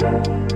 Música